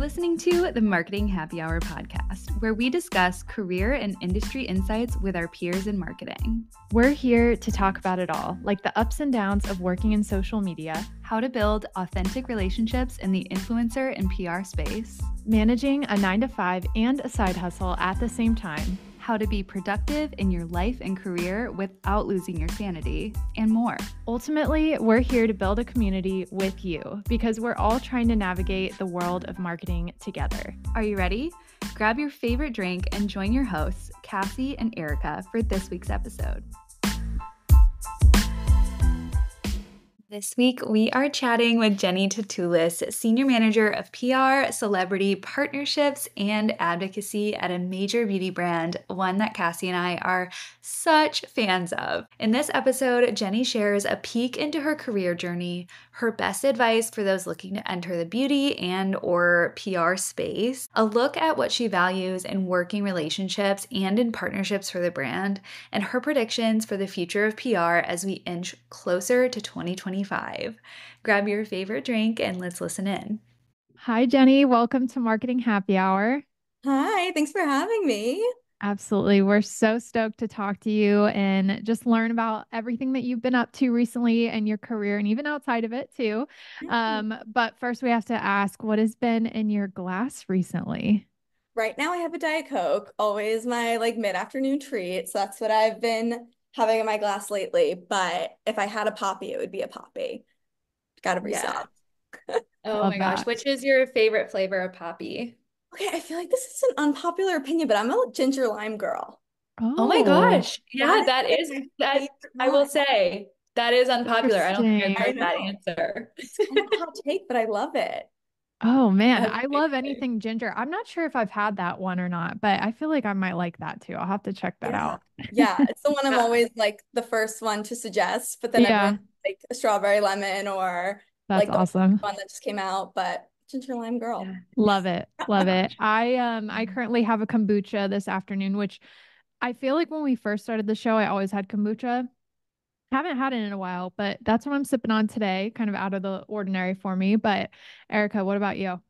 listening to the Marketing Happy Hour podcast, where we discuss career and industry insights with our peers in marketing. We're here to talk about it all, like the ups and downs of working in social media, how to build authentic relationships in the influencer and PR space, managing a nine to five and a side hustle at the same time how to be productive in your life and career without losing your sanity, and more. Ultimately, we're here to build a community with you because we're all trying to navigate the world of marketing together. Are you ready? Grab your favorite drink and join your hosts, Cassie and Erica, for this week's episode. This week, we are chatting with Jennie Toutoulis, Senior Manager of PR, Celebrity Partnerships, and Advocacy at a major beauty brand, one that Cassie and I are such fans of. In this episode, Jenny shares a peek into her career journey, her best advice for those looking to enter the beauty and or PR space, a look at what she values in working relationships and in partnerships for the brand, and her predictions for the future of PR as we inch closer to 2025. Grab your favorite drink and let's listen in. Hi Jennie, welcome to Marketing Happy Hour. Hi, thanks for having me. Absolutely. We're so stoked to talk to you and just learn about everything that you've been up to recently in your career and even outside of it too. Um, but first, we have to ask what has been in your glass recently? Right now, I have a Diet Coke, always my like mid afternoon treat. So that's what I've been having in my glass lately. But if I had a Poppi, it would be a Poppi. Gotta reset. Yeah. oh my that. gosh. Which is your favorite flavor of Poppi? Okay, I feel like this is an unpopular opinion, but I'm a ginger lime girl. Oh, oh my gosh. Yeah, that is that I will say that is unpopular. I don't think I've heard that answer. It's kind of a hot take, but I love it. Oh man, I love anything ginger. I'm not sure if I've had that one or not, but I feel like I might like that too. I'll have to check that yeah. out. yeah, it's the one I'm always like the first one to suggest, but then yeah. like a strawberry lemon or that's like awesome one that just came out. But ginger lime girl. Love it. Love it. I um I currently have a kombucha this afternoon, which I feel like when we first started the show, I always had kombucha. Haven't had it in a while, but that's what I'm sipping on today, kind of out of the ordinary for me. But Erica, what about you?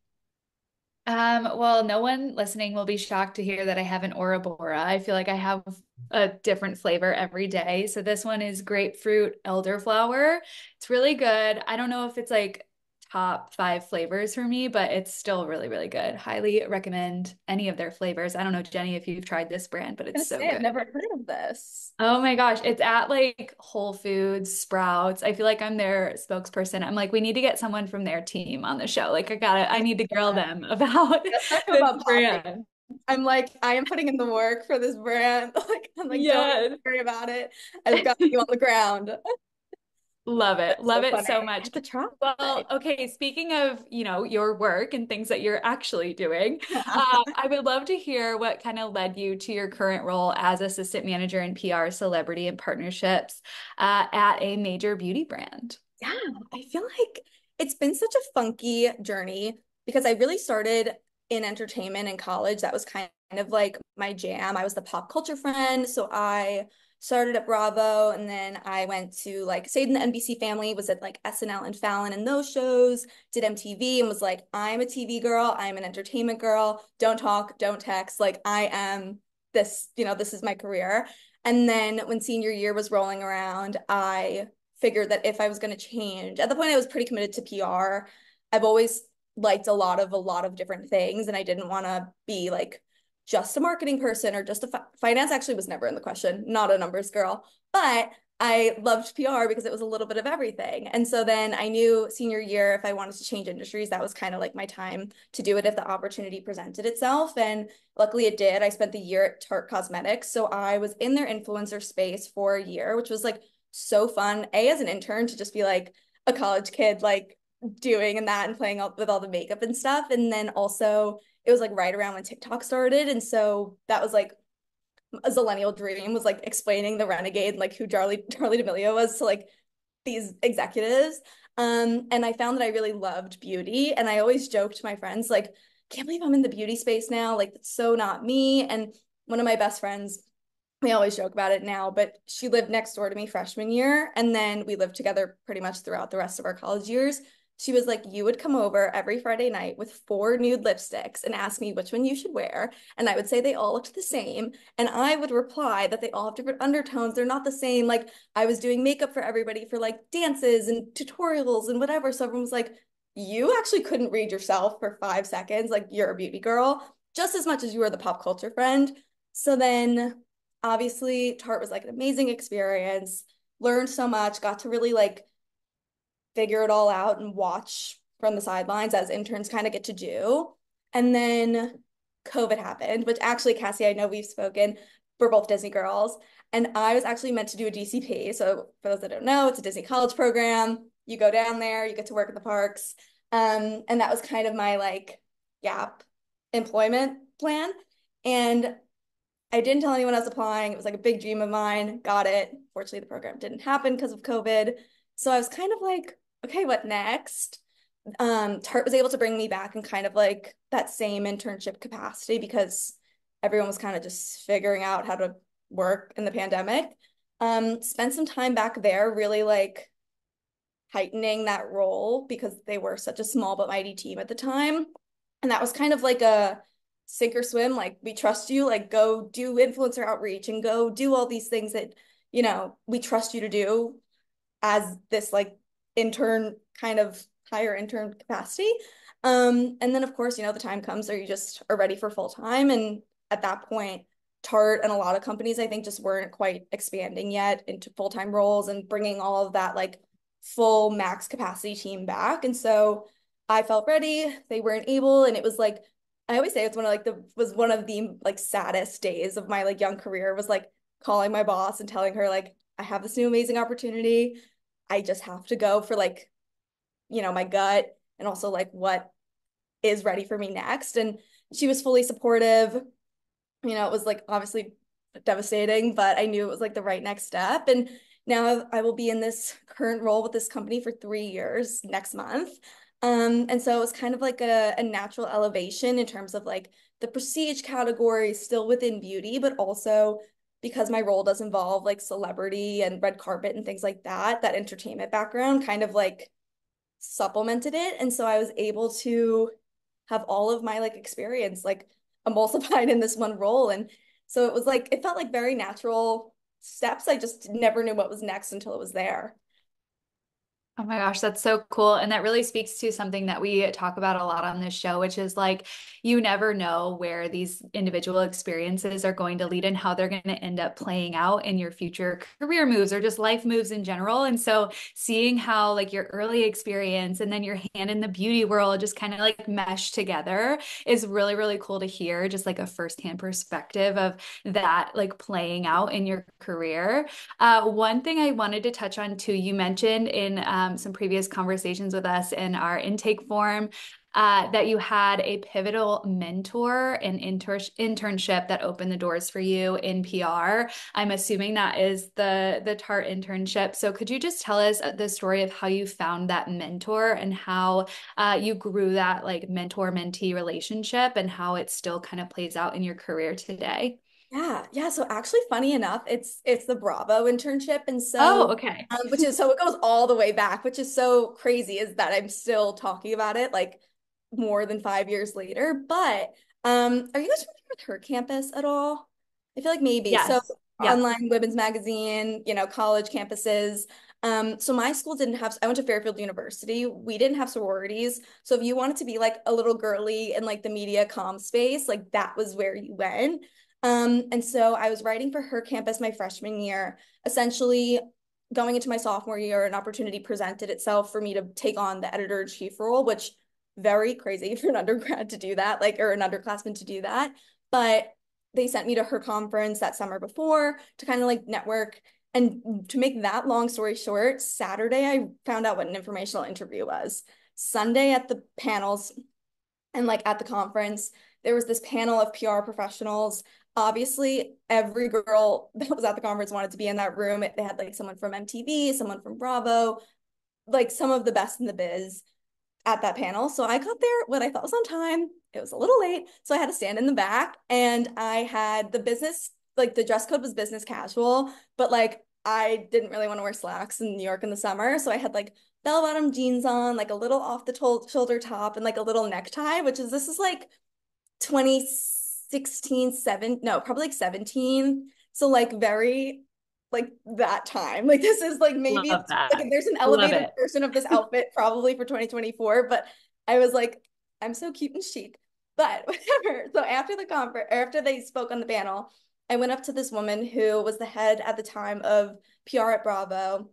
Um, well, no one listening will be shocked to hear that I have an Aura Bora. I feel like I have a different flavor every day. So this one is grapefruit elderflower. It's really good. I don't know if it's like top five flavors for me, but it's still really, really good. Highly recommend any of their flavors. I don't know, Jennie, if you've tried this brand, but it's so say, good. I've never heard of this. Oh my gosh. It's at like Whole Foods, Sprouts. I feel like I'm their spokesperson. I'm like, we need to get someone from their team on the show. Like, I gotta, I need to grill them about this about brand. I'm like, I am putting in the work for this brand. Like, I'm like, yes. don't worry about it. I've got you on the ground. Love it. That's Love so it funny. so much. The try. Well, okay. Speaking of, you know, your work and things that you're actually doing, uh, I would love to hear what kind of led you to your current role as assistant manager in PR, celebrity, and partnerships uh, at a major beauty brand. Yeah, I feel like it's been such a funky journey because I really started in entertainment in college. That was kind of like my jam. I was the pop culture friend. So I started at Bravo and then I went to like stayed in the NBC family, was at like SNL and Fallon and those shows, did MTV and was like, I'm a TV girl, I'm an entertainment girl, don't talk, don't text, like I am this, you know, this is my career. And then when senior year was rolling around, I figured that if I was going to change, at the point I was pretty committed to PR. I've always liked a lot of a lot of different things and I didn't want to be like just a marketing person or just a fi- finance actually was never in the question, not a numbers girl. But I loved PR because it was a little bit of everything. And so then I knew senior year, if I wanted to change industries, that was kind of like my time to do it if the opportunity presented itself. And luckily it did. I spent the year at Tarte Cosmetics. So I was in their influencer space for a year, which was like so fun. A, as an intern to just be like a college kid, like doing and that and playing with all the makeup and stuff. And then also it was like right around when TikTok started. And so that was like a zillennial dream was like explaining the renegade, like who Charli Charli D'Amelio was to like these executives. Um, and I found that I really loved beauty. And I always joked to my friends, like, can't believe I'm in the beauty space now. Like, that's so not me. And one of my best friends, we always joke about it now, but she lived next door to me freshman year. And then we lived together pretty much throughout the rest of our college years she was like, You would come over every Friday night with four nude lipsticks and ask me which one you should wear. And I would say they all looked the same. And I would reply that they all have different undertones. They're not the same. Like I was doing makeup for everybody for like dances and tutorials and whatever. So everyone was like, You actually couldn't read yourself for five seconds. Like you're a beauty girl just as much as you were the pop culture friend. So then obviously Tarte was like an amazing experience, learned so much, got to really like figure it all out and watch from the sidelines as interns kind of get to do. And then COVID happened, which actually, Cassie, I know we've spoken. We're both Disney girls. And I was actually meant to do a DCP. So, for those that don't know, it's a Disney college program. You go down there, you get to work at the parks. Um, and that was kind of my like gap employment plan. And I didn't tell anyone I was applying. It was like a big dream of mine. Got it. Fortunately, the program didn't happen because of COVID. So I was kind of like, okay, what next? Um, Tarte was able to bring me back in kind of like that same internship capacity because everyone was kind of just figuring out how to work in the pandemic. Um, spent some time back there, really like heightening that role because they were such a small but mighty team at the time. And that was kind of like a sink or swim, like we trust you, like go do influencer outreach and go do all these things that, you know, we trust you to do as this like intern kind of higher intern capacity. Um, and then of course, you know, the time comes where you just are ready for full time. And at that point, Tarte and a lot of companies, I think, just weren't quite expanding yet into full time roles and bringing all of that like full max capacity team back. And so I felt ready. They weren't able, and it was like I always say it's one of like the was one of the like saddest days of my like young career was like calling my boss and telling her like I have this new amazing opportunity. I just have to go for like, you know, my gut and also like what is ready for me next. And she was fully supportive. You know, it was like obviously devastating, but I knew it was like the right next step. And now I will be in this current role with this company for three years next month. Um, and so it was kind of like a, a natural elevation in terms of like the prestige category still within beauty, but also because my role does involve like celebrity and red carpet and things like that, that entertainment background kind of like supplemented it. And so I was able to have all of my like experience like emulsified in this one role. And so it was like, it felt like very natural steps. I just never knew what was next until it was there. Oh my gosh, that's so cool. And that really speaks to something that we talk about a lot on this show, which is like you never know where these individual experiences are going to lead and how they're going to end up playing out in your future career moves or just life moves in general. And so seeing how like your early experience and then your hand in the beauty world just kind of like mesh together is really, really cool to hear, just like a firsthand perspective of that like playing out in your career. Uh, one thing I wanted to touch on too, you mentioned in um, um, some previous conversations with us in our intake form uh, that you had a pivotal mentor and inter- internship that opened the doors for you in PR. I'm assuming that is the the Tarte internship. So could you just tell us the story of how you found that mentor and how uh, you grew that like mentor mentee relationship and how it still kind of plays out in your career today? Yeah, yeah. So actually, funny enough, it's it's the Bravo internship, and so oh, okay, um, which is so it goes all the way back, which is so crazy, is that I'm still talking about it like more than five years later. But um, are you guys familiar with her campus at all? I feel like maybe. Yes. So online women's magazine, you know, college campuses. Um, so my school didn't have, I went to Fairfield University. We didn't have sororities. So if you wanted to be like a little girly in like the media com space, like that was where you went. Um, and so I was writing for her campus my freshman year, essentially going into my sophomore year, an opportunity presented itself for me to take on the editor in chief role, which very crazy for an undergrad to do that, like, or an underclassman to do that. But they sent me to her conference that summer before to kind of like network. And to make that long story short, Saturday, I found out what an informational interview was. Sunday at the panels and like at the conference, there was this panel of PR professionals obviously every girl that was at the conference wanted to be in that room. They had like someone from MTV, someone from Bravo, like some of the best in the biz at that panel. So I got there what I thought was on time. It was a little late. So I had to stand in the back and I had the business, like the dress code was business casual, but like I didn't really want to wear slacks in New York in the summer. So I had like bell bottom jeans on, like a little off the to- shoulder top, and like a little necktie, which is this is like 2016, seven, no, probably like 17. So like very like that time. Like this is like maybe like there's an elevated version of this outfit probably for 2024, but I was like, I'm so cute and chic. But whatever. So after the conference, after they spoke on the panel, I went up to this woman who was the head at the time of PR at Bravo.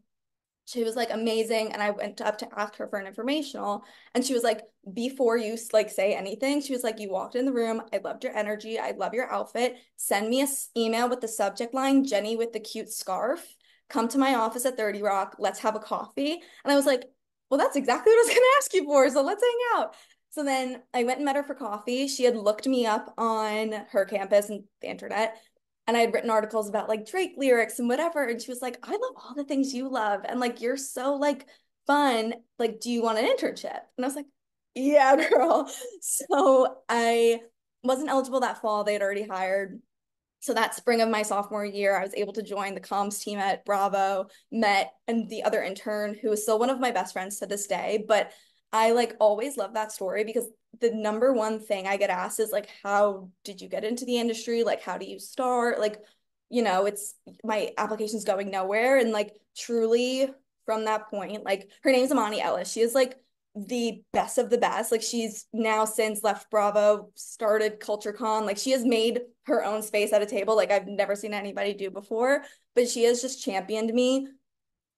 She was like amazing. And I went up to ask her for an informational. And she was like, before you like say anything, she was like, you walked in the room. I loved your energy. I love your outfit. Send me a email with the subject line, Jennie with the cute scarf. Come to my office at 30 Rock. Let's have a coffee. And I was like, well, that's exactly what I was going to ask you for. So let's hang out. So then I went and met her for coffee. She had looked me up on her campus and the internet. And I had written articles about like Drake lyrics and whatever. And she was like, I love all the things you love. And like, you're so like fun. Like, do you want an internship? And I was like, yeah, girl. So I wasn't eligible that fall. They had already hired. So that spring of my sophomore year, I was able to join the comms team at Bravo, met and the other intern who is still one of my best friends to this day. But I like always love that story because the number one thing I get asked is like, how did you get into the industry? Like, how do you start? Like, you know, it's my application's going nowhere. And like, truly from that point, like, her name's Imani Ellis. She is like the best of the best. Like, she's now since left Bravo, started CultureCon. Like, she has made her own space at a table like I've never seen anybody do before. But she has just championed me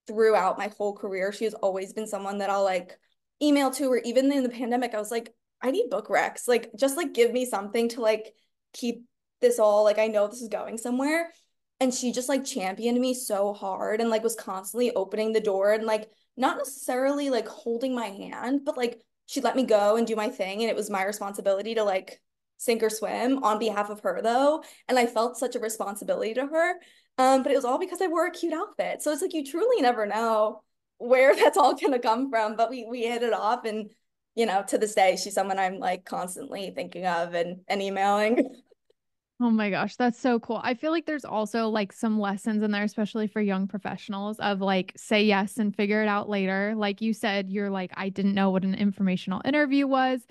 throughout my whole career. She has always been someone that I'll like email to, or even in the pandemic, I was like, I need book recs. Like, just like give me something to like keep this all like I know this is going somewhere. And she just like championed me so hard and like was constantly opening the door and like not necessarily like holding my hand, but like she let me go and do my thing. And it was my responsibility to like sink or swim on behalf of her though. And I felt such a responsibility to her. Um, but it was all because I wore a cute outfit. So it's like you truly never know where that's all gonna come from. But we we hit it off and you know, to this day, she's someone I'm like constantly thinking of and, and emailing. Oh my gosh, that's so cool. I feel like there's also like some lessons in there, especially for young professionals, of like say yes and figure it out later. Like you said, you're like, I didn't know what an informational interview was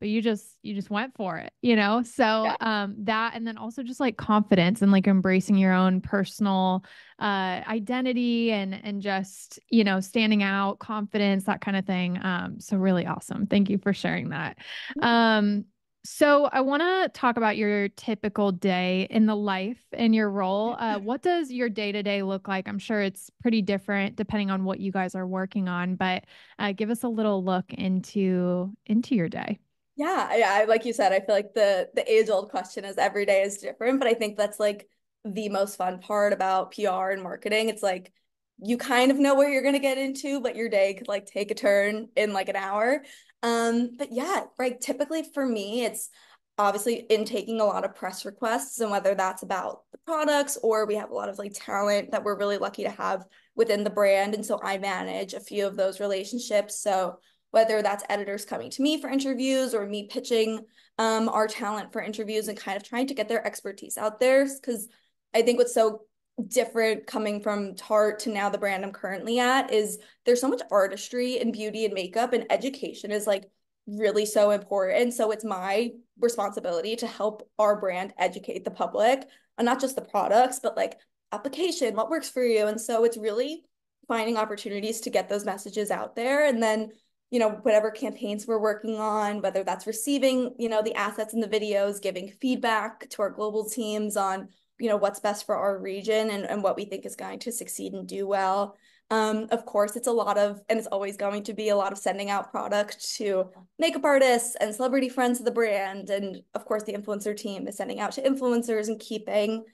but you just you just went for it you know so yeah. um that and then also just like confidence and like embracing your own personal uh identity and and just you know standing out confidence that kind of thing um so really awesome thank you for sharing that um so I want to talk about your typical day in the life in your role. Uh, what does your day to day look like? I'm sure it's pretty different depending on what you guys are working on, but uh, give us a little look into into your day. Yeah, yeah, like you said, I feel like the the age old question is every day is different, but I think that's like the most fun part about PR and marketing. It's like you kind of know where you're gonna get into, but your day could like take a turn in like an hour. Um, but yeah, right. Typically for me, it's obviously in taking a lot of press requests and whether that's about the products or we have a lot of like talent that we're really lucky to have within the brand. And so I manage a few of those relationships. So whether that's editors coming to me for interviews or me pitching um, our talent for interviews and kind of trying to get their expertise out there. Because I think what's so different coming from Tarte to now the brand I'm currently at is there's so much artistry and beauty and makeup, and education is like really so important. So it's my responsibility to help our brand educate the public on not just the products, but like application, what works for you. And so it's really finding opportunities to get those messages out there. And then you know whatever campaigns we're working on whether that's receiving you know the assets and the videos giving feedback to our global teams on you know what's best for our region and, and what we think is going to succeed and do well. Um, of course it's a lot of and it's always going to be a lot of sending out product to makeup artists and celebrity friends of the brand. And of course the influencer team is sending out to influencers and keeping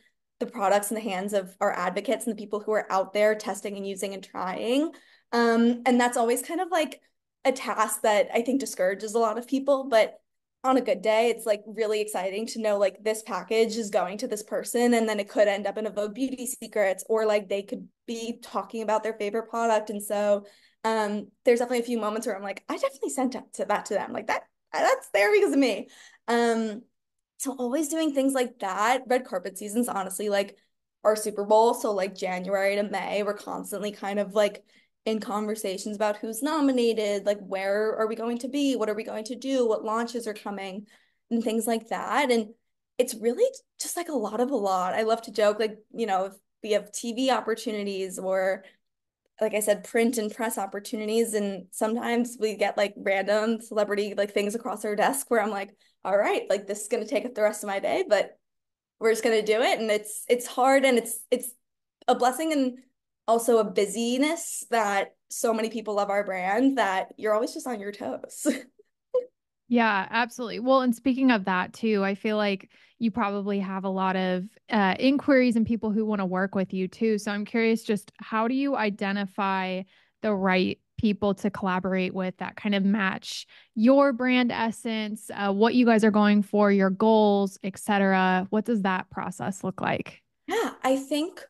the products in the hands of our advocates and the people who are out there testing and using and trying. Um, and that's always kind of like a task that I think discourages a lot of people, but on a good day, it's like really exciting to know like this package is going to this person and then it could end up in a Vogue Beauty Secrets or like they could be talking about their favorite product. And so um, there's definitely a few moments where I'm like, I definitely sent that to, that to them. Like that, that's there because of me. Um, so always doing things like that. Red carpet seasons, honestly, like our Super Bowl. So like January to May, we're constantly kind of like in conversations about who's nominated, like where are we going to be, what are we going to do, what launches are coming, and things like that. And it's really just like a lot of a lot. I love to joke, like, you know, if we have TV opportunities or like I said, print and press opportunities. And sometimes we get like random celebrity like things across our desk where I'm like, all right, like this is gonna take up the rest of my day, but we're just gonna do it. And it's it's hard and it's it's a blessing and also a busyness that so many people love our brand that you're always just on your toes. Yeah, absolutely. Well, and speaking of that too, I feel like you probably have a lot of uh, inquiries and people who want to work with you too. So I'm curious, just how do you identify the right people to collaborate with that kind of match your brand essence, uh, what you guys are going for, your goals, etc. What does that process look like? Yeah, I think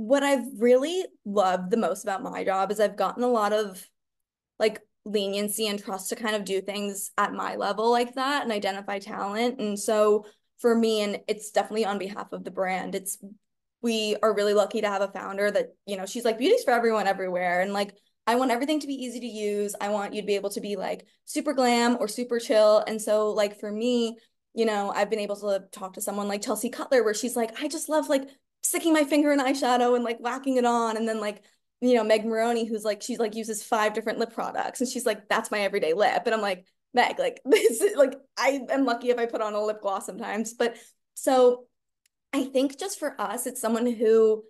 what I've really loved the most about my job is I've gotten a lot of like leniency and trust to kind of do things at my level like that and identify talent. And so for me, and it's definitely on behalf of the brand, it's we are really lucky to have a founder that, you know, she's like beauty's for everyone everywhere. And like I want everything to be easy to use. I want you to be able to be like super glam or super chill. And so like for me, you know, I've been able to talk to someone like Chelsea Cutler where she's like, I just love like sticking my finger in eyeshadow and like whacking it on and then like you know, Meg Maroney, who's like, she's like uses five different lip products. And she's like, that's my everyday lip. And I'm like, Meg, like this is like, I am lucky if I put on a lip gloss sometimes. But so I think just for us, it's someone who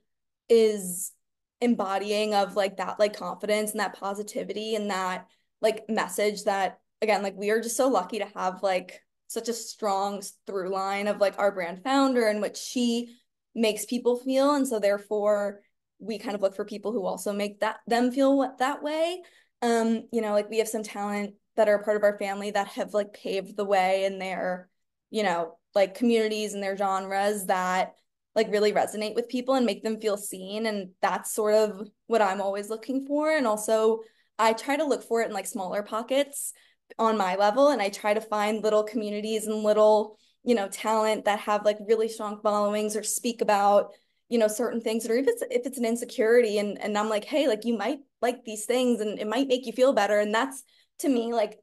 is embodying of like that like confidence and that positivity and that like message that again like we are just so lucky to have like such a strong through line of like our brand founder and what she makes people feel and so therefore we kind of look for people who also make that them feel that way. Um, you know, like we have some talent that are part of our family that have like paved the way in their, you know, like communities and their genres that like really resonate with people and make them feel seen. And that's sort of what I'm always looking for. And also I try to look for it in like smaller pockets on my level. And I try to find little communities and little, you know, talent that have like really strong followings or speak about you know certain things or if it's if it's an insecurity and and I'm like hey like you might like these things and it might make you feel better. And that's to me like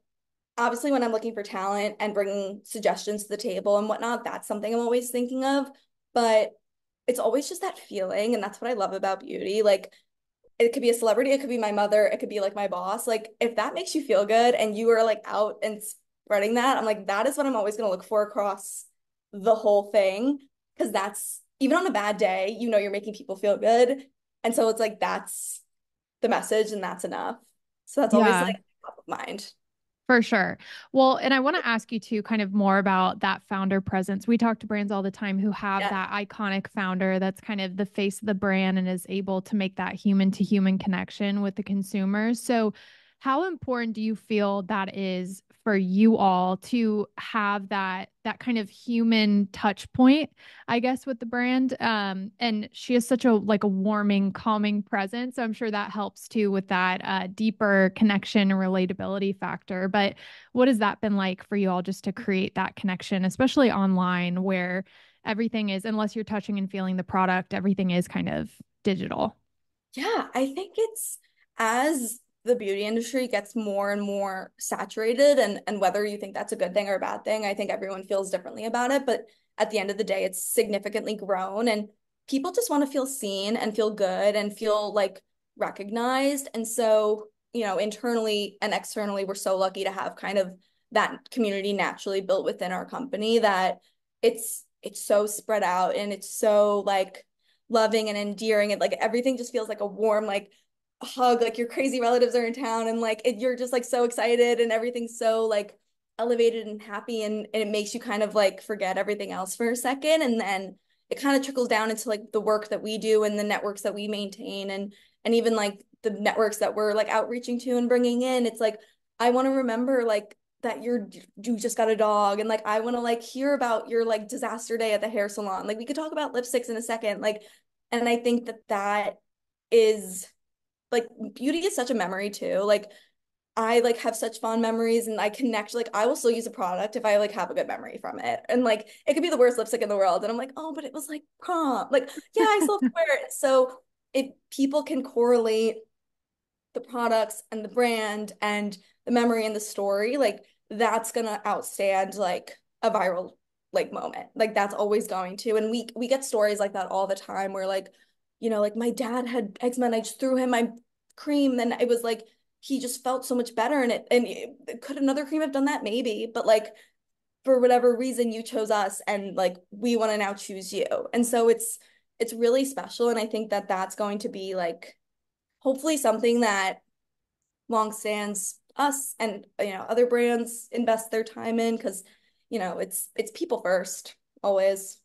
obviously when I'm looking for talent and bringing suggestions to the table and whatnot that's something I'm always thinking of but it's always just that feeling and that's what I love about beauty like it could be a celebrity it could be my mother it could be like my boss like if that makes you feel good and you are like out and spreading that I'm like that is what I'm always going to look for across the whole thing because that's even on a bad day, you know, you're making people feel good. And so it's like, that's the message and that's enough. So that's always like top of mind. For sure. Well, and I want to ask you too, kind of more about that founder presence. We talk to brands all the time who have yeah. that iconic founder that's kind of the face of the brand and is able to make that human to human connection with the consumers. So, how important do you feel that is for you all to have that that kind of human touch point i guess with the brand? Um and she is such a like a warming calming presence so i'm sure that helps too with that uh, deeper connection and relatability factor. But what has that been like for you all just to create that connection especially online where everything is unless you're touching and feeling the product everything is kind of digital? Yeah i think it's as the beauty industry gets more and more saturated and and whether you think that's a good thing or a bad thing i think everyone feels differently about it. But at the end of the day it's significantly grown and people just want to feel seen and feel good and feel like recognized. And so you know internally and externally we're so lucky to have kind of that community naturally built within our company that it's it's so spread out and it's so like loving and endearing and like everything just feels like a warm like hug like your crazy relatives are in town and like it, you're just like so excited and everything's so like elevated and happy and, and it makes you kind of like forget everything else for a second and then it kind of trickles down into like the work that we do and the networks that we maintain and and even like the networks that we're like outreaching to and bringing in. It's like i want to remember like that you're you just got a dog and like i want to like hear about your like disaster day at the hair salon. Like we could talk about lipsticks in a second like and i think that that is like beauty is such a memory too. Like I like have such fond memories and I connect like I will still use a product if I like have a good memory from it. And like it could be the worst lipstick in the world. And I'm like, oh, but it was like prom. Like, yeah, I still wear it. So if people can correlate the products and the brand and the memory and the story, like that's gonna outstand like a viral like moment. Like that's always going to. And we we get stories like that all the time where like, you know, like my dad had eczema and I just threw him my cream and it was like he just felt so much better and it. And could another cream have done that? Maybe, but like for whatever reason you chose us and like we want to now choose you. And so it's it's really special and I think that that's going to be like hopefully something that long stands us and you know other brands invest their time in cuz you know it's it's people first always.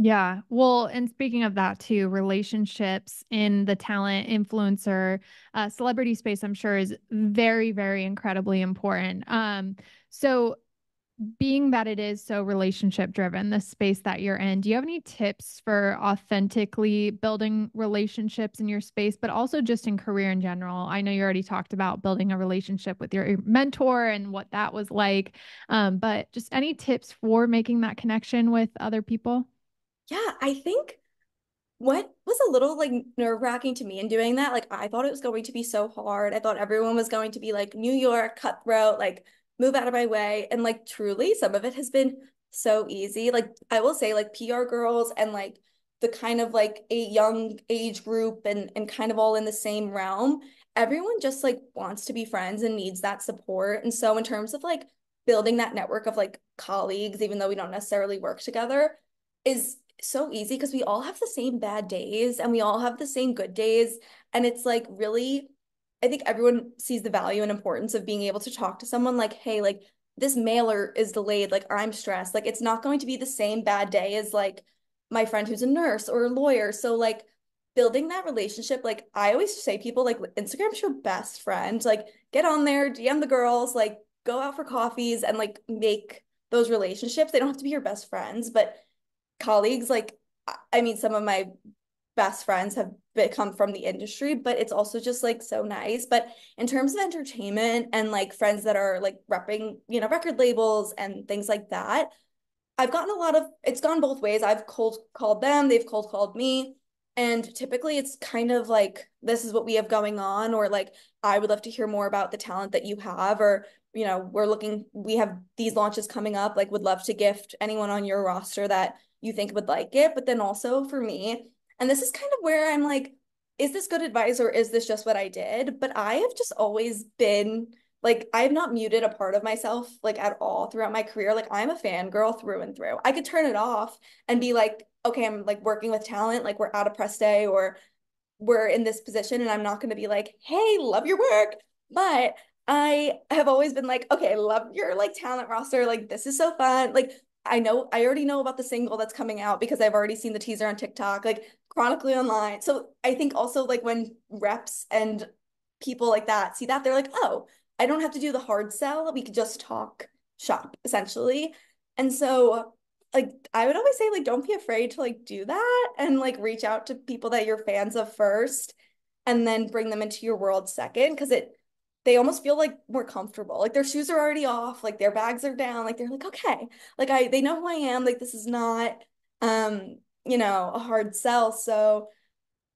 Yeah. Well, and speaking of that too, relationships in the talent influencer uh, celebrity space, I'm sure is very, very incredibly important. Um, so being that it is so relationship driven, the space that you're in, do you have any tips for authentically building relationships in your space, but also just in career in general? I know you already talked about building a relationship with your mentor and what that was like, um, but just any tips for making that connection with other people? Yeah, I think what was a little like nerve wracking to me in doing that, like I thought it was going to be so hard. I thought everyone was going to be like New York, cutthroat, like move out of my way. And like truly, some of it has been so easy. Like I will say, like PR girls and like the kind of like a young age group and and kind of all in the same realm. Everyone just like wants to be friends and needs that support. And so in terms of like building that network of like colleagues, even though we don't necessarily work together, is so easy because we all have the same bad days and we all have the same good days. And it's like really, I think everyone sees the value and importance of being able to talk to someone like, hey, like this mailer is delayed, like I'm stressed. Like it's not going to be the same bad day as like my friend who's a nurse or a lawyer. So like building that relationship, like I always say people like Instagram's your best friend. Like get on there, DM the girls, like go out for coffees and like make those relationships. They don't have to be your best friends, but colleagues like i mean some of my best friends have become from the industry but it's also just like so nice. But in terms of entertainment and like friends that are like repping you know record labels and things like that i've gotten a lot of it's gone both ways. I've cold called them they've cold called me. And typically it's kind of like this is what we have going on or like i would love to hear more about the talent that you have or you know we're looking we have these launches coming up like would love to gift anyone on your roster that you think would like it. But then also for me, and this is kind of where I'm like, is this good advice or is this just what I did? But I have just always been like, I have not muted a part of myself like at all throughout my career. Like, I'm a fangirl through and through. I could turn it off and be like, okay, I'm like working with talent, like we're out of press day or we're in this position and I'm not going to be like, hey, love your work. But I have always been like, okay, love your like talent roster. Like, this is so fun. Like, I know I already know about the single that's coming out because I've already seen the teaser on TikTok, like chronically online. So I think also like when reps and people like that see that, they're like, oh, I don't have to do the hard sell. We could just talk shop essentially. And so like I would always say like don't be afraid to like do that and like reach out to people that you're fans of first and then bring them into your world second because it they almost feel like more comfortable. Like their shoes are already off, like their bags are down, like they're like, okay, like I they know who I am. Like this is not um, you know, a hard sell. So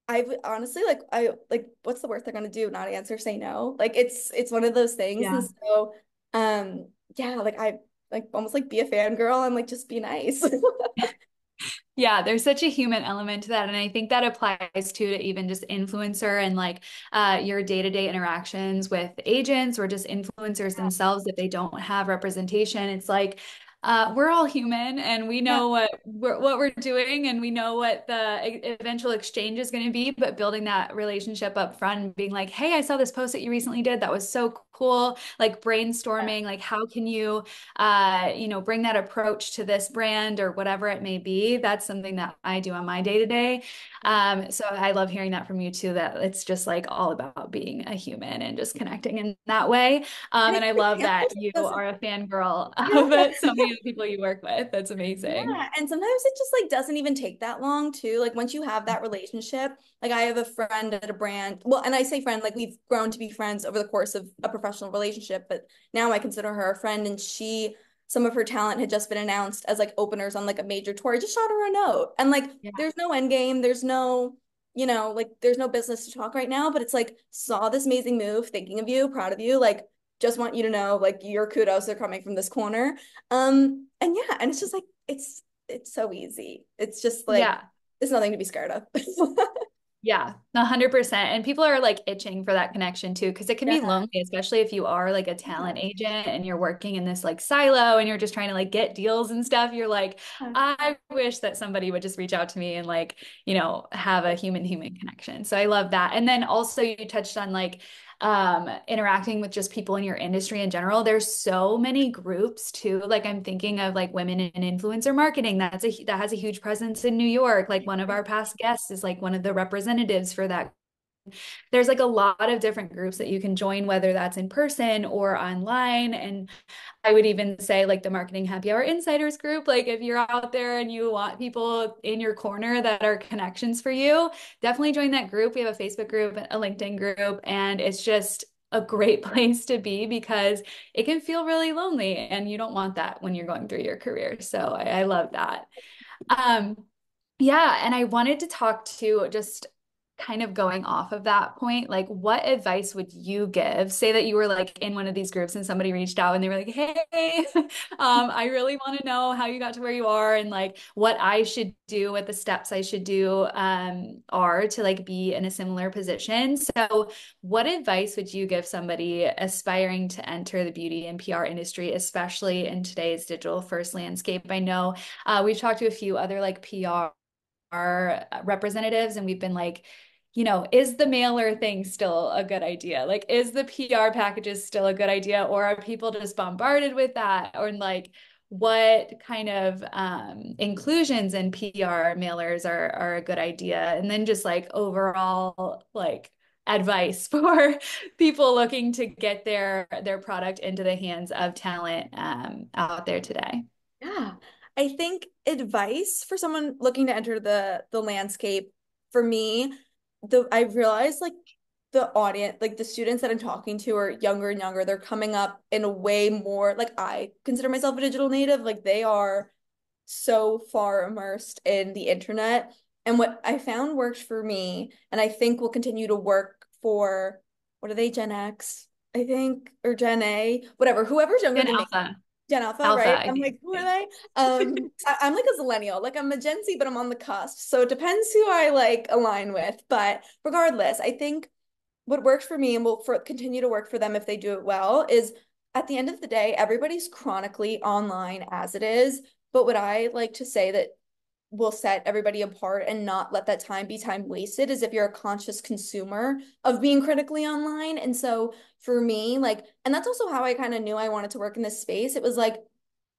I honestly like I like what's the worst they're gonna do? Not answer, say no. Like it's it's one of those things. Yeah. And so um yeah, like I like almost like be a fangirl and like just be nice. Yeah, there's such a human element to that. And I think that applies too to even just influencer and like uh, your day to day interactions with agents or just influencers themselves if they don't have representation. It's like, uh, we're all human and we know yeah. what we're, what we're doing and we know what the eventual exchange is going to be but building that relationship up front and being like hey i saw this post that you recently did that was so cool like brainstorming like how can you uh you know bring that approach to this brand or whatever it may be that's something that i do on my day to day um so i love hearing that from you too that it's just like all about being a human and just connecting in that way um and i love that you are a fangirl of somebody the people you work with. That's amazing. Yeah, and sometimes it just like doesn't even take that long too. Like once you have that relationship, like I have a friend at a brand. Well, and I say friend, like we've grown to be friends over the course of a professional relationship, but now I consider her a friend and she some of her talent had just been announced as like openers on like a major tour. I just shot her a note. And like yeah. there's no end game, there's no you know, like there's no business to talk right now, but it's like saw this amazing move, thinking of you, proud of you, like just want you to know like your kudos are coming from this corner. Um and yeah, and it's just like it's it's so easy. It's just like yeah. it's nothing to be scared of. Yeah, a hundred percent. And people are like itching for that connection too, because it can yeah. be lonely, especially if you are like a talent agent and you're working in this like silo and you're just trying to like get deals and stuff. You're like, I wish that somebody would just reach out to me and like, you know, have a human human connection. So I love that. And then also you touched on like um, interacting with just people in your industry in general. There's so many groups too. Like I'm thinking of like women in influencer marketing. That's a that has a huge presence in New York. Like one of our past guests is like one of the representatives for that there's like a lot of different groups that you can join, whether that's in person or online. And I would even say, like the Marketing Happy Hour Insiders group, like if you're out there and you want people in your corner that are connections for you, definitely join that group. We have a Facebook group, a LinkedIn group, and it's just a great place to be because it can feel really lonely and you don't want that when you're going through your career. So I, I love that. Um, yeah, and I wanted to talk to just kind of going off of that point, like what advice would you give? Say that you were like in one of these groups and somebody reached out and they were like, "Hey, um, I really want to know how you got to where you are and like what I should do, what the steps I should do um, are to like be in a similar position." So, what advice would you give somebody aspiring to enter the beauty and PR industry, especially in today's digital first landscape? I know uh, we've talked to a few other like PR our representatives and we've been like you know, is the mailer thing still a good idea? Like, is the PR packages still a good idea? Or are people just bombarded with that? Or like, what kind of um, inclusions in PR mailers are, are a good idea? And then just like overall, like, advice for people looking to get their their product into the hands of talent um, out there today yeah i think advice for someone looking to enter the the landscape for me the I realized like the audience, like the students that I'm talking to are younger and younger. They're coming up in a way more like I consider myself a digital native. Like they are so far immersed in the internet. And what I found worked for me, and I think will continue to work for what are they, Gen X, I think, or Gen A, whatever, whoever's younger Gen Alpha. Gen Alpha, Alpha right? I'm like, who are they? Um, I, am like a millennial, like I'm a Gen Z, but I'm on the cusp. So it depends who I like align with. But regardless, I think what works for me and will for continue to work for them if they do it well is at the end of the day, everybody's chronically online as it is. But what I like to say that will set everybody apart and not let that time be time wasted is if you're a conscious consumer of being critically online. And so for me, like, and that's also how I kind of knew I wanted to work in this space. It was like,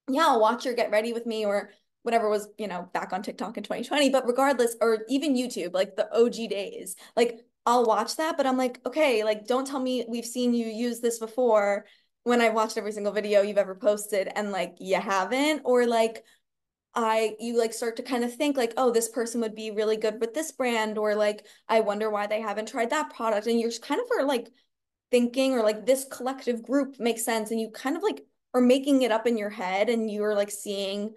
yeah, I'll watch your get ready with me or whatever was, you know, back on TikTok in 2020. But regardless, or even YouTube, like the OG days, like I'll watch that, but I'm like, okay, like don't tell me we've seen you use this before when I've watched every single video you've ever posted and like you haven't, or like I you like start to kind of think like, oh, this person would be really good with this brand, or like, I wonder why they haven't tried that product. And you're kind of are like thinking, or like this collective group makes sense. And you kind of like are making it up in your head and you're like seeing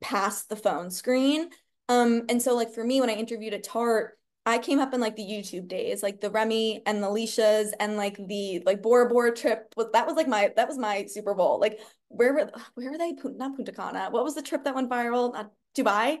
past the phone screen. Um, and so like for me, when I interviewed at Tarte, I came up in like the YouTube days, like the Remy and the Alicia's and like the like Bora Bora trip. That was like my that was my Super Bowl. Like where were where were they? Not Punta Cana. What was the trip that went viral? Not Dubai.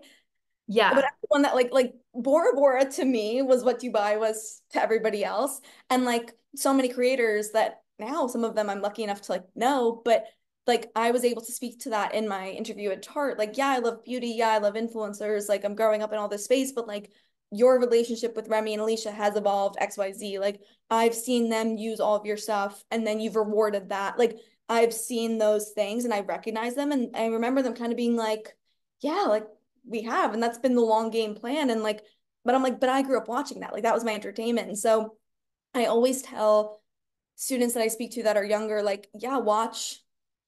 Yeah. But one that like like Bora Bora to me was what Dubai was to everybody else. And like so many creators that now some of them I'm lucky enough to like know, but like I was able to speak to that in my interview at Tarte. Like, yeah, I love beauty. Yeah, I love influencers. Like I'm growing up in all this space, but like your relationship with Remy and Alicia has evolved XYZ. Like I've seen them use all of your stuff and then you've rewarded that. Like I've seen those things and I recognize them and I remember them kind of being like, yeah, like we have. And that's been the long game plan. And like, but I'm like, but I grew up watching that. Like that was my entertainment. And so I always tell students that I speak to that are younger, like, yeah, watch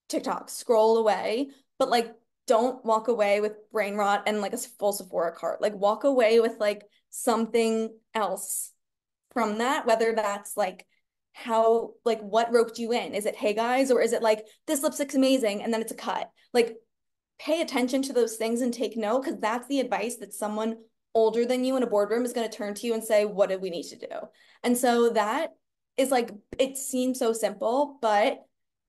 TikTok, scroll away, but like don't walk away with brain rot and like a full Sephora cart. Like walk away with like something else from that, whether that's like how like what roped you in? Is it hey guys or is it like this lipstick's amazing and then it's a cut? Like pay attention to those things and take note because that's the advice that someone older than you in a boardroom is going to turn to you and say what do we need to do? And so that is like it seems so simple, but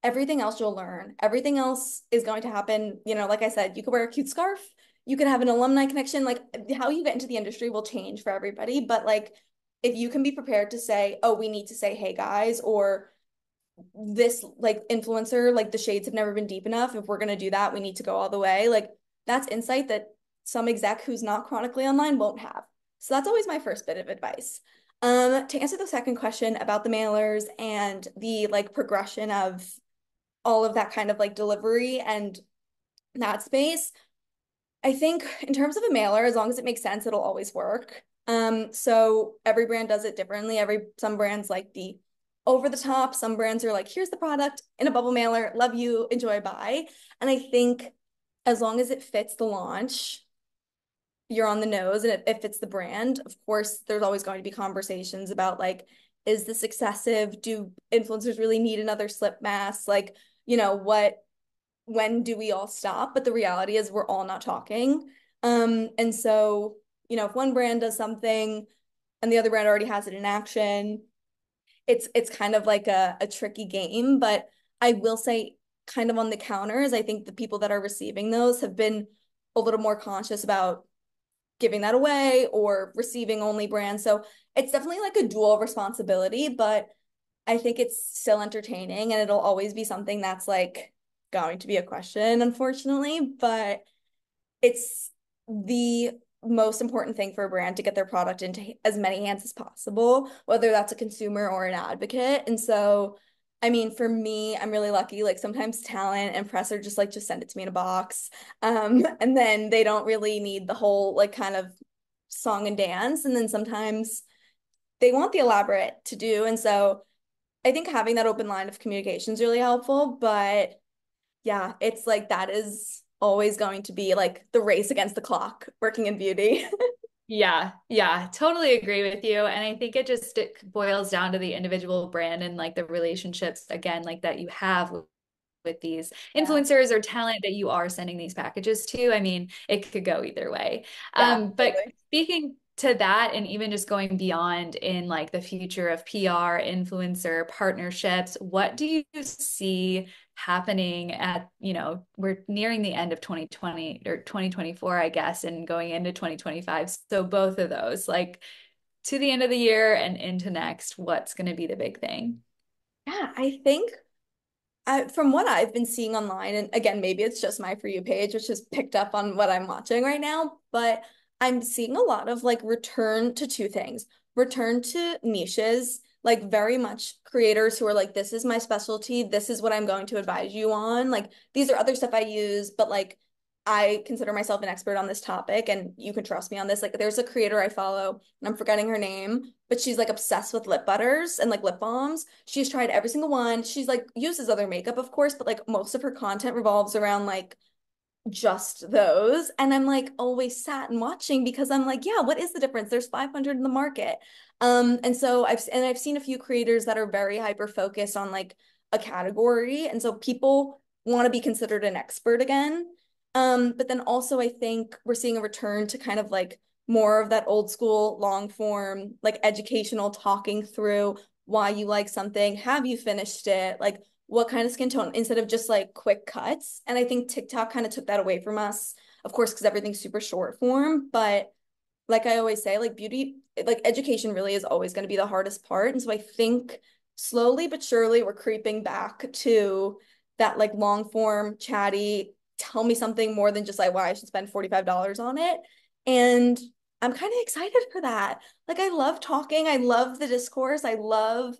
everything else you'll learn. Everything else is going to happen. You know, like I said, you could wear a cute scarf, you could have an alumni connection. Like how you get into the industry will change for everybody. But like if you can be prepared to say, oh, we need to say, hey guys, or this like influencer, like the shades have never been deep enough. If we're gonna do that, we need to go all the way. Like that's insight that some exec who's not chronically online won't have. So that's always my first bit of advice. Um, to answer the second question about the mailers and the like progression of all of that kind of like delivery and that space, I think in terms of a mailer, as long as it makes sense, it'll always work. Um, so every brand does it differently. Every some brands like the over the top, some brands are like, here's the product in a bubble mailer, love you, enjoy, bye. And I think as long as it fits the launch, you're on the nose and it, it fits the brand. Of course, there's always going to be conversations about like, is this excessive? Do influencers really need another slip mask? Like, you know, what, when do we all stop? But the reality is we're all not talking. Um, and so, you know, if one brand does something and the other brand already has it in action, it's it's kind of like a, a tricky game. But I will say kind of on the counters, I think the people that are receiving those have been a little more conscious about giving that away or receiving only brands. So it's definitely like a dual responsibility, but I think it's still entertaining and it'll always be something that's like going to be a question, unfortunately. But it's the most important thing for a brand to get their product into as many hands as possible, whether that's a consumer or an advocate. And so, I mean, for me, I'm really lucky. Like sometimes talent and press are just like, just send it to me in a box. Um, and then they don't really need the whole like kind of song and dance. And then sometimes they want the elaborate to do. And so I think having that open line of communication is really helpful. But yeah, it's like that is always going to be like the race against the clock working in beauty. yeah, yeah, totally agree with you. And I think it just it boils down to the individual brand and like the relationships again, like that you have with, with these influencers or talent that you are sending these packages to. I mean, it could go either way. Yeah, um, but totally. speaking to that and even just going beyond in like the future of PR, influencer partnerships, what do you see happening at, you know, we're nearing the end of 2020 or 2024, I guess, and going into 2025. So both of those, like to the end of the year and into next, what's going to be the big thing? Yeah, I think I, from what I've been seeing online, and again, maybe it's just my For You page, which has picked up on what I'm watching right now, but I'm seeing a lot of like return to two things return to niches, like very much creators who are like, this is my specialty. This is what I'm going to advise you on. Like, these are other stuff I use, but like, I consider myself an expert on this topic and you can trust me on this. Like, there's a creator I follow and I'm forgetting her name, but she's like obsessed with lip butters and like lip balms. She's tried every single one. She's like uses other makeup, of course, but like most of her content revolves around like just those. And I'm like always sat and watching because I'm like, yeah, what is the difference? There's 500 in the market. Um, and so I've and I've seen a few creators that are very hyper focused on like a category. And so people want to be considered an expert again. Um, but then also I think we're seeing a return to kind of like more of that old school long form, like educational talking through why you like something. Have you finished it? Like what kind of skin tone instead of just like quick cuts. And I think TikTok kind of took that away from us, of course, because everything's super short form. But like I always say, like beauty, like education really is always going to be the hardest part. And so I think slowly but surely we're creeping back to that like long form, chatty, tell me something more than just like why I should spend $45 on it. And I'm kind of excited for that. Like I love talking. I love the discourse. I love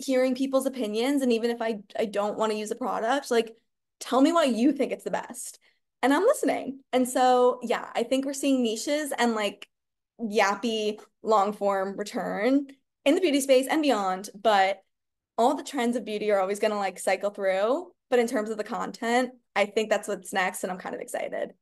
hearing people's opinions and even if I I don't want to use a product, like tell me why you think it's the best. And I'm listening. And so, yeah, I think we're seeing niches and like yappy long form return in the beauty space and beyond, but all the trends of beauty are always going to like cycle through but in terms of the content, I think that's what's next and I'm kind of excited.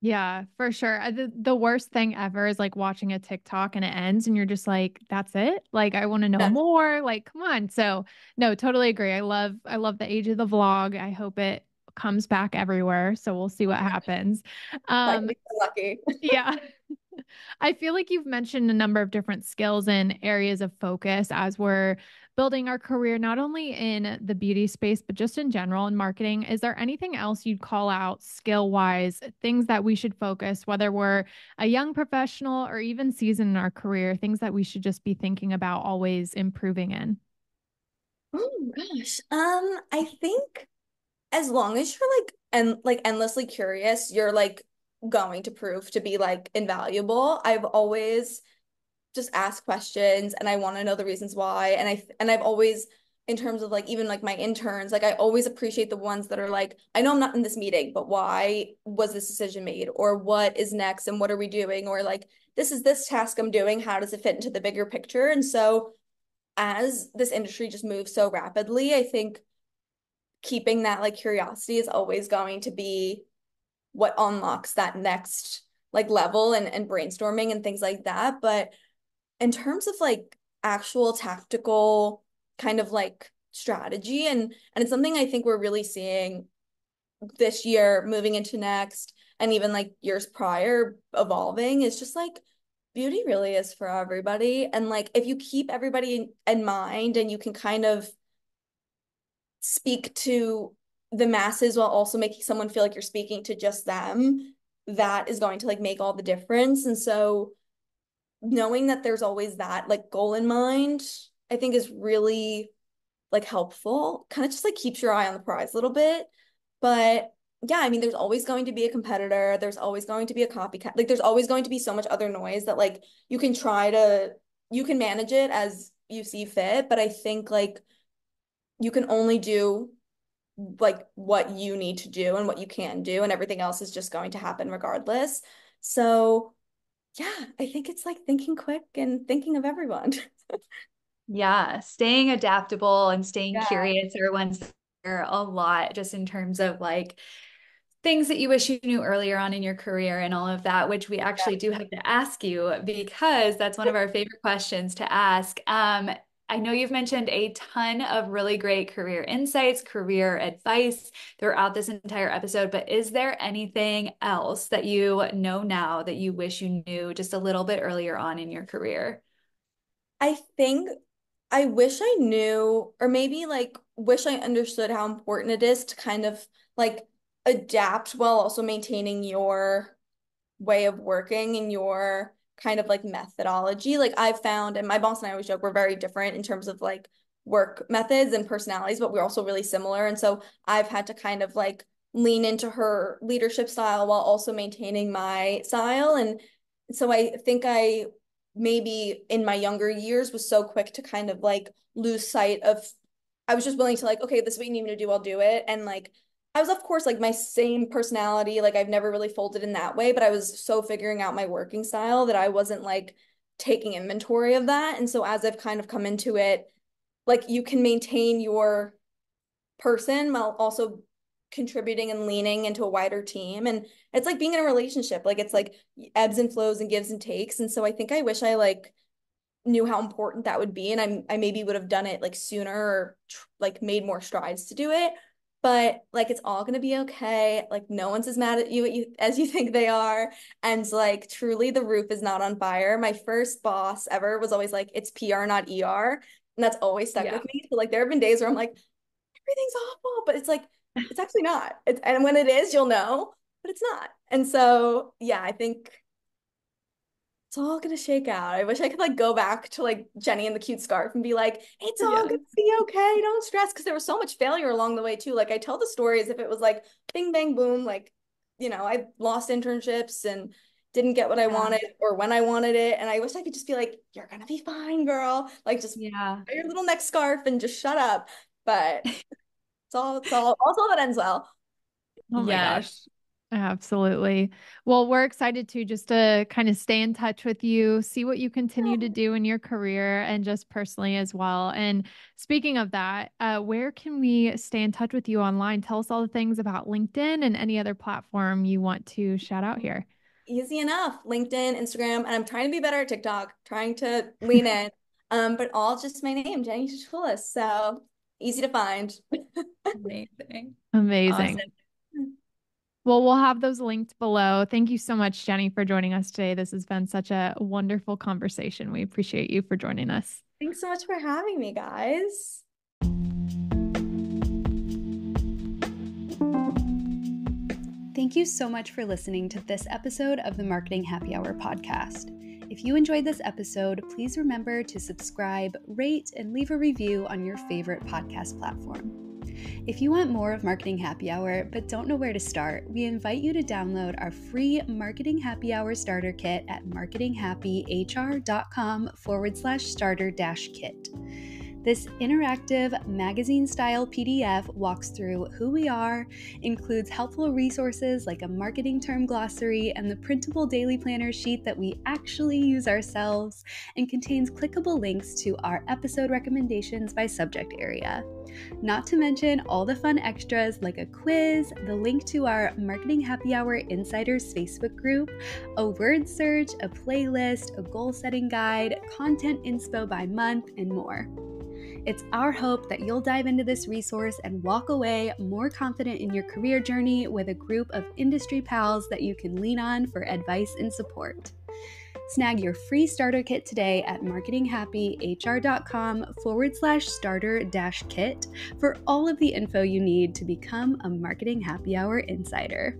Yeah, for sure. The, the worst thing ever is like watching a TikTok and it ends and you're just like, that's it? Like I want to know yeah. more. Like, come on. So no, totally agree. I love I love the age of the vlog. I hope it comes back everywhere. So we'll see what happens. Um lucky. yeah. I feel like you've mentioned a number of different skills and areas of focus as we're building our career, not only in the beauty space, but just in general in marketing. Is there anything else you'd call out skill wise, things that we should focus, whether we're a young professional or even seasoned in our career, things that we should just be thinking about always improving in? Oh gosh. Um, I think as long as you're like and like endlessly curious, you're like going to prove to be like invaluable. I've always just asked questions and I want to know the reasons why and I and I've always in terms of like even like my interns like I always appreciate the ones that are like I know I'm not in this meeting but why was this decision made? Or what is next and what are we doing? Or like this is this task I'm doing. How does it fit into the bigger picture? And so as this industry just moves so rapidly I think keeping that like curiosity is always going to be what unlocks that next like level and, and brainstorming and things like that. But in terms of like actual tactical kind of like strategy and and it's something I think we're really seeing this year moving into next and even like years prior evolving is just like beauty really is for everybody and like if you keep everybody in, in mind and you can kind of speak to the masses while also making someone feel like you're speaking to just them that is going to like make all the difference. And so knowing that there's always that like goal in mind i think is really like helpful. Kind of just like keeps your eye on the prize a little bit. But yeah i mean there's always going to be a competitor. There's always going to be a copycat like there's always going to be so much other noise that like you can try to you can manage it as you see fit. But i think like you can only do like what you need to do and what you can do and everything else is just going to happen regardless so yeah i think it's like thinking quick and thinking of everyone yeah staying adaptable and staying yeah. curious are ones there a lot just in terms of like things that you wish you knew earlier on in your career and all of that, which we actually do have to ask you because that's one of our favorite questions to ask. Um, I know you've mentioned a ton of really great career insights, career advice throughout this entire episode, but is there anything else that you know now that you wish you knew just a little bit earlier on in your career? I think I wish I knew, or maybe like wish I understood how important it is to kind of like adapt while also maintaining your way of working and your kind of like methodology. Like I've found, and my boss and I always joke, we're very different in terms of like work methods and personalities, but we're also really similar. And so I've had to kind of like lean into her leadership style while also maintaining my style. And so I think I maybe in my younger years was so quick to kind of like lose sight of I was just willing to like, okay, this is what you need me to do, I'll do it. And like I was, of course, like my same personality. Like I've never really folded in that way, but I was so figuring out my working style that I wasn't like taking inventory of that. And so as I've kind of come into it, like you can maintain your person while also contributing and leaning into a wider team. And it's like being in a relationship. Like it's like ebbs and flows and gives and takes. And so I think I wish I like knew how important that would be and I I maybe would have done it like sooner or like made more strides to do it but like it's all gonna be okay. Like no one's as mad at you, as you think they are. And like truly the roof is not on fire. My first boss ever was always like, it's PR, not ER. And that's always stuck yeah. with me. So like there have been days where I'm like, everything's awful, but it's like, it's actually not. It's and when it is, you'll know, but it's not. And so yeah, I think it's all gonna shake out. I wish I could like go back to like Jennie and the cute scarf and be like, it's all gonna be okay. Don't stress. Cause there was so much failure along the way too. Like I tell the story as if it was like bing bang boom, like, you know, I lost internships and didn't get what I wanted or when I wanted it. And I wish I could just be like, you're gonna be fine, girl. Like just yeah, your little neck scarf and just shut up. But it's all it's all also that ends well. Oh my yes. gosh. Absolutely. Well, we're excited to just to kind of stay in touch with you, see what you continue to do in your career and just personally as well. And speaking of that, uh, where can we stay in touch with you online? Tell us all the things about LinkedIn and any other platform you want to shout out here. Easy enough. LinkedIn, Instagram, and I'm trying to be better at TikTok, trying to lean in. Um, but all just my name, Jennie Toutoulis. So easy to find. Amazing. Amazing. Awesome. Well, we'll have those linked below. Thank you so much, Jennie, for joining us today. This has been such a wonderful conversation. We appreciate you for joining us. Thanks so much for having me, guys. Thank you so much for listening to this episode of the Marketing Happy Hour podcast. If you enjoyed this episode, please remember to subscribe, rate, and leave a review on your favorite podcast platform. If you want more of Marketing Happy Hour but don't know where to start, we invite you to download our free Marketing Happy Hour starter kit at marketinghappyhr.com forward slash starter dash kit. This interactive magazine style PDF walks through who we are, includes helpful resources like a marketing term glossary and the printable daily planner sheet that we actually use ourselves, and contains clickable links to our episode recommendations by subject area. Not to mention all the fun extras like a quiz, the link to our Marketing Happy Hour Insiders Facebook group, a word search, a playlist, a goal setting guide, content inspo by month, and more. It's our hope that you'll dive into this resource and walk away more confident in your career journey with a group of industry pals that you can lean on for advice and support. Snag your free starter kit today at marketinghappyhr.com forward slash starter dash kit for all of the info you need to become a Marketing Happy Hour insider.